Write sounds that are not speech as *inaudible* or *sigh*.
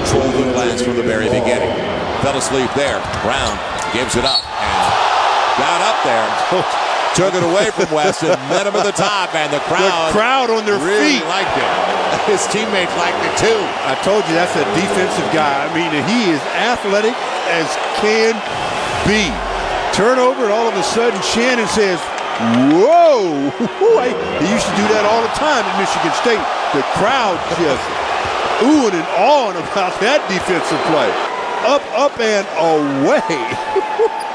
controlled the glass from the very beginning. Fell asleep there. Brown gives it up and got up there. *laughs* Took it away from Weston, met him at the top, and the crowd, the crowd on their really feet liked it. *laughs* His teammates liked it too. I told you that's a defensive guy. I mean, he is athletic as can be. Turnover, and all of a sudden Shannon says, "Whoa!" *laughs* he used to do that all the time at Michigan State. The crowd just oohing and awing about that defensive play. Up, up, and away. *laughs*